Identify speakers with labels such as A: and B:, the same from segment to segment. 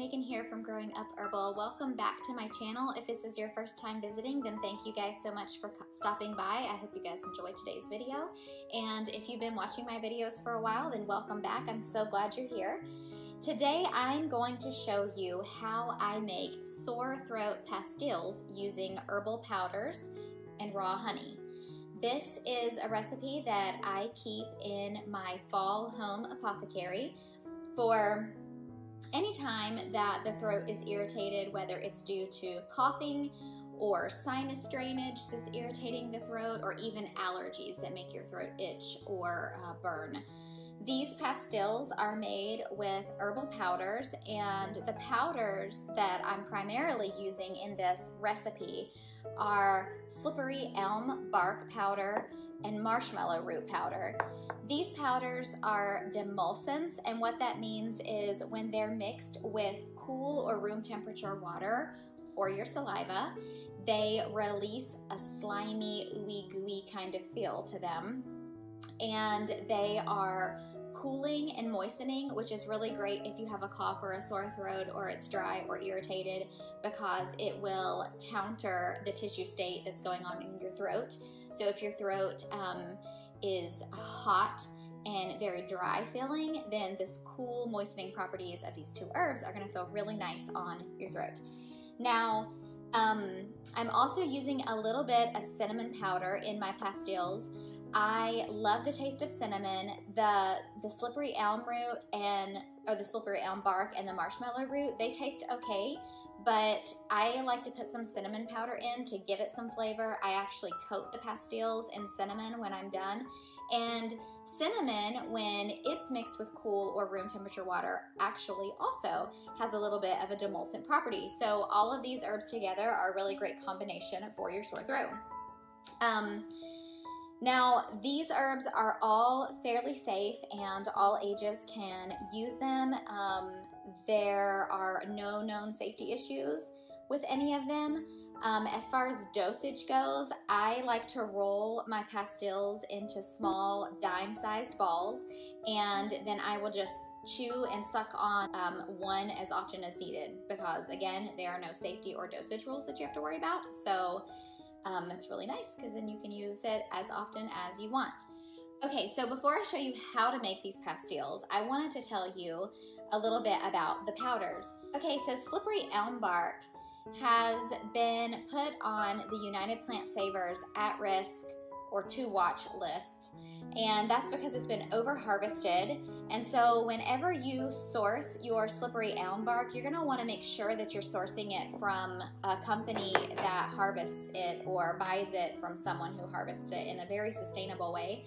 A: Megan here from Growing Up Herbal. Welcome back to my channel. If this is your first time visiting, then thank you guys so much for stopping by. I hope you guys enjoyed today's video. And if you've been watching my videos for a while, then welcome back. I'm so glad you're here. Today I'm going to show you how I make sore throat pastilles using herbal powders and raw honey. This is a recipe that I keep in my fall home apothecary for anytime that the throat is irritated, whether it's due to coughing or sinus drainage that's irritating the throat, or even allergies that make your throat itch or uh, burn. These pastilles are made with herbal powders, and the powders that I'm primarily using in this recipe are slippery elm bark powder and marshmallow root powder. These powders are demulcents, and what that means is when they're mixed with cool or room temperature water or your saliva, they release a slimy, ooey gooey kind of feel to them. And they are cooling and moistening, which is really great if you have a cough or a sore throat or it's dry or irritated because it will counter the tissue state that's going on in your throat. So if your throat um, is hot and very dry feeling, then this cool moistening properties of these two herbs are gonna feel really nice on your throat. Now, um, I'm also using a little bit of cinnamon powder in my pastilles. I love the taste of cinnamon. The the slippery elm root and or the slippery elm bark and the marshmallow root, they taste okay, but I like to put some cinnamon powder in to give it some flavor. I actually coat the pastilles in cinnamon when I'm done. And cinnamon, when it's mixed with cool or room temperature water, actually also has a little bit of a demulcent property. So all of these herbs together are a really great combination for your sore throat. Um, now, these herbs are all fairly safe and all ages can use them. Um, there are no known safety issues with any of them. Um, as far as dosage goes, I like to roll my pastilles into small dime-sized balls and then I will just chew and suck on um, one as often as needed because again, there are no safety or dosage rules that you have to worry about. So um, it's really nice because then you can use it as often as you want. Okay, so before I show you how to make these pastilles, I wanted to tell you a little bit about the powders. Okay, so slippery elm bark has been put on the United Plant Savers at risk or to watch list and that's because it's been over harvested. And so whenever you source your slippery elm bark, you're gonna wanna make sure that you're sourcing it from a company that harvests it or buys it from someone who harvests it in a very sustainable way.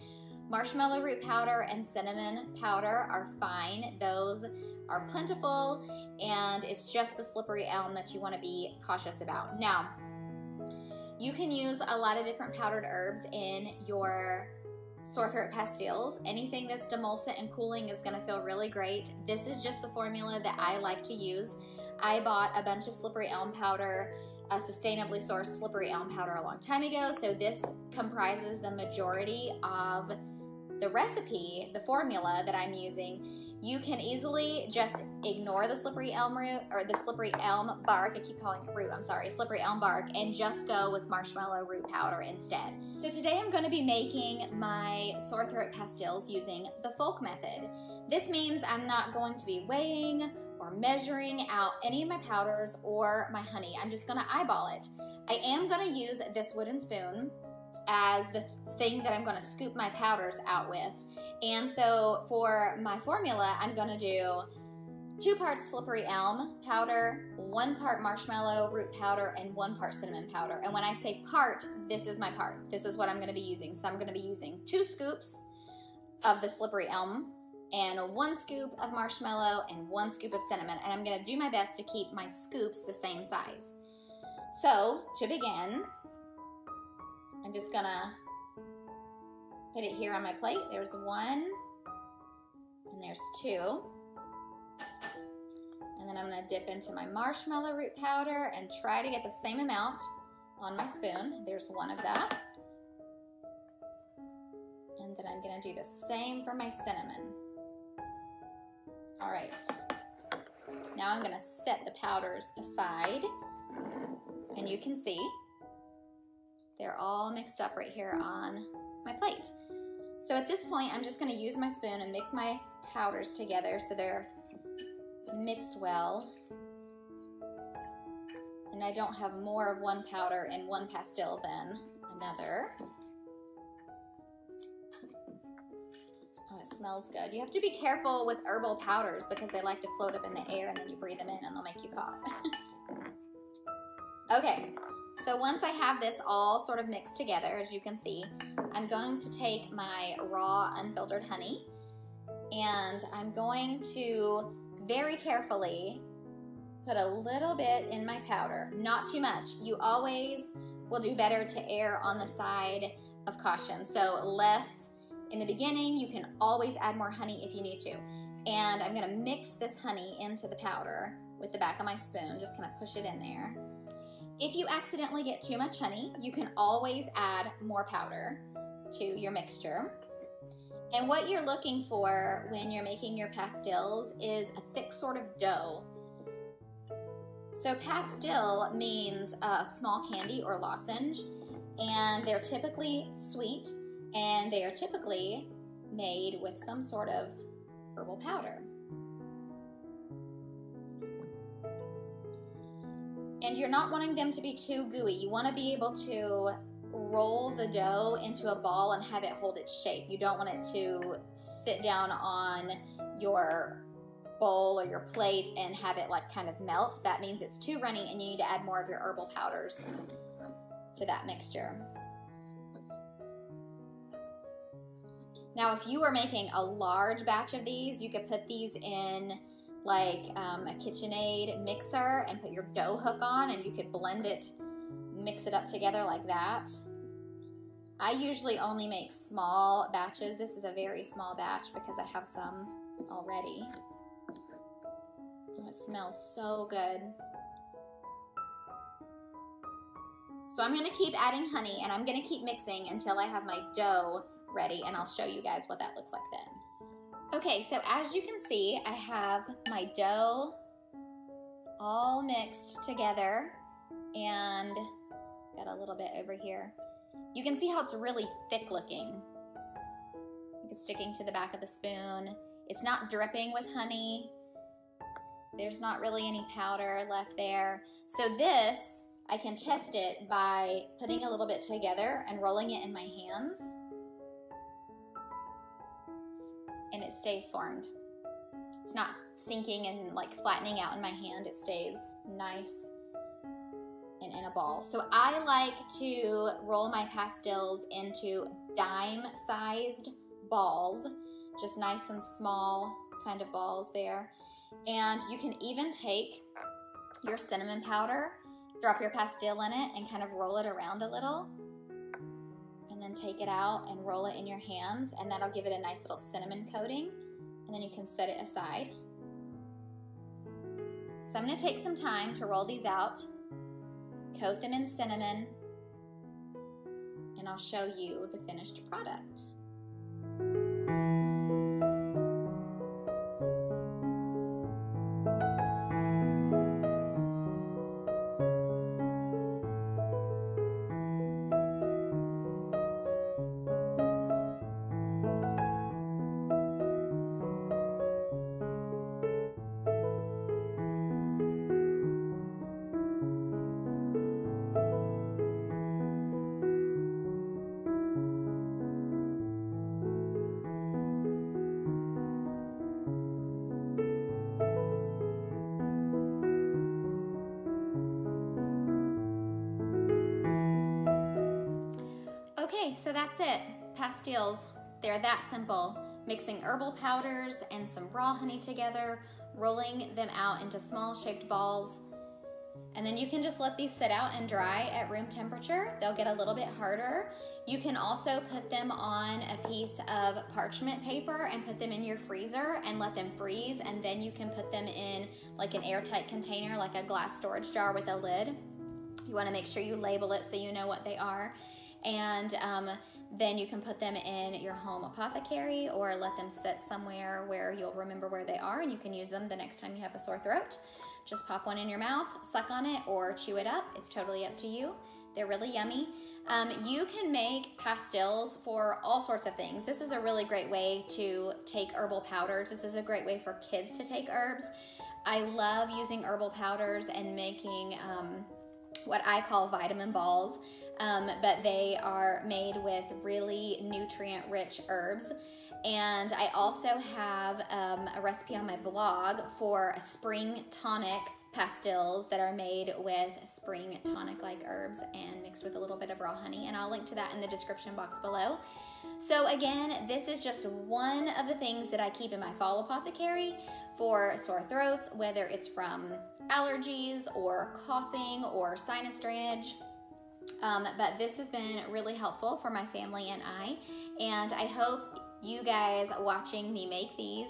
A: Marshmallow root powder and cinnamon powder are fine. Those are plentiful and it's just the slippery elm that you wanna be cautious about. Now, you can use a lot of different powdered herbs in your sore throat pastilles. Anything that's demulcent and cooling is gonna feel really great. This is just the formula that I like to use. I bought a bunch of slippery elm powder, a sustainably sourced slippery elm powder a long time ago, so this comprises the majority of the recipe, the formula that I'm using. You can easily just ignore the slippery elm root or the slippery elm bark. I keep calling it root, I'm sorry, slippery elm bark, and just go with marshmallow root powder instead. So today I'm going to be making my sore throat pastilles using the folk method. This means I'm not going to be weighing or measuring out any of my powders or my honey. I'm just going to eyeball it. I am going to use this wooden spoon as the thing that I'm going to scoop my powders out with. And so for my formula, I'm gonna do two parts slippery elm powder, one part marshmallow root powder, and one part cinnamon powder. And when I say part, this is my part. This is what I'm gonna be using. So I'm gonna be using two scoops of the slippery elm and one scoop of marshmallow and one scoop of cinnamon. And I'm gonna do my best to keep my scoops the same size. So to begin, I'm just gonna Put it here on my plate. There's one, and there's two. And then I'm gonna dip into my marshmallow root powder and try to get the same amount on my spoon. There's one of that. And then I'm gonna do the same for my cinnamon. All right. Now I'm gonna set the powders aside and you can see they're all mixed up right here on my plate. So at this point, I'm just gonna use my spoon and mix my powders together so they're mixed well. And I don't have more of one powder in one pastille than another. Oh, it smells good. You have to be careful with herbal powders because they like to float up in the air and then you breathe them in and they'll make you cough. okay, so once I have this all sort of mixed together, as you can see, I'm going to take my raw unfiltered honey and I'm going to very carefully put a little bit in my powder, not too much. You always will do better to err on the side of caution. So less in the beginning, you can always add more honey if you need to. And I'm gonna mix this honey into the powder with the back of my spoon, just kind of push it in there. If you accidentally get too much honey, you can always add more powder to your mixture. And what you're looking for when you're making your pastilles is a thick sort of dough. So pastille means a small candy or lozenge, and they're typically sweet, and they are typically made with some sort of herbal powder. And you're not wanting them to be too gooey. You want to be able to roll the dough into a ball and have it hold its shape. You don't want it to sit down on your bowl or your plate and have it like kind of melt. That means it's too runny and you need to add more of your herbal powders to that mixture. Now, if you were making a large batch of these, you could put these in like um, a KitchenAid mixer and put your dough hook on and you could blend it, mix it up together like that. I usually only make small batches. This is a very small batch because I have some already. Oh, it smells so good. So I'm gonna keep adding honey and I'm gonna keep mixing until I have my dough ready and I'll show you guys what that looks like then. Okay, so as you can see, I have my dough all mixed together and got a little bit over here. You can see how it's really thick looking. It's sticking to the back of the spoon. It's not dripping with honey. There's not really any powder left there. So this, I can test it by putting a little bit together and rolling it in my hands. And it stays formed. It's not sinking and like flattening out in my hand. It stays nice and in a ball. So I like to roll my pastilles into dime-sized balls, just nice and small kind of balls there. And you can even take your cinnamon powder, drop your pastille in it, and kind of roll it around a little take it out and roll it in your hands and that'll give it a nice little cinnamon coating and then you can set it aside. So I'm going to take some time to roll these out, coat them in cinnamon, and I'll show you the finished product. Okay, so that's it. Pastilles, they're that simple. Mixing herbal powders and some raw honey together, rolling them out into small shaped balls, and then you can just let these sit out and dry at room temperature. They'll get a little bit harder. You can also put them on a piece of parchment paper and put them in your freezer and let them freeze. And then you can put them in like an airtight container, like a glass storage jar with a lid. You wanna make sure you label it so you know what they are and um, then you can put them in your home apothecary or let them sit somewhere where you'll remember where they are and you can use them the next time you have a sore throat. Just pop one in your mouth, suck on it, or chew it up. It's totally up to you. They're really yummy. Um, you can make pastilles for all sorts of things. This is a really great way to take herbal powders. This is a great way for kids to take herbs. I love using herbal powders and making um, what I call vitamin balls, um, but they are made with really nutrient rich herbs. And I also have um, a recipe on my blog for spring tonic pastilles that are made with spring tonic like herbs and mixed with a little bit of raw honey. And I'll link to that in the description box below. So, again, this is just one of the things that I keep in my fall apothecary for sore throats, whether it's from allergies or coughing or sinus drainage. Um, but this has been really helpful for my family and I. And I hope you guys watching me make these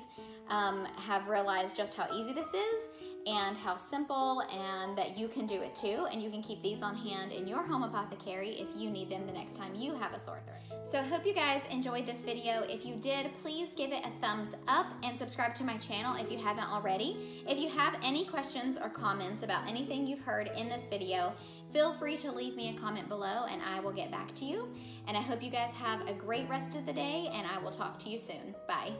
A: um, have realized just how easy this is and how simple and that you can do it too and you can keep these on hand in your home apothecary if you need them the next time you have a sore throat. So I hope you guys enjoyed this video. If you did, please give it a thumbs up and subscribe to my channel if you haven't already. If you have any questions or comments about anything you've heard in this video, feel free to leave me a comment below and I will get back to you. And I hope you guys have a great rest of the day and I will talk to you soon. Bye.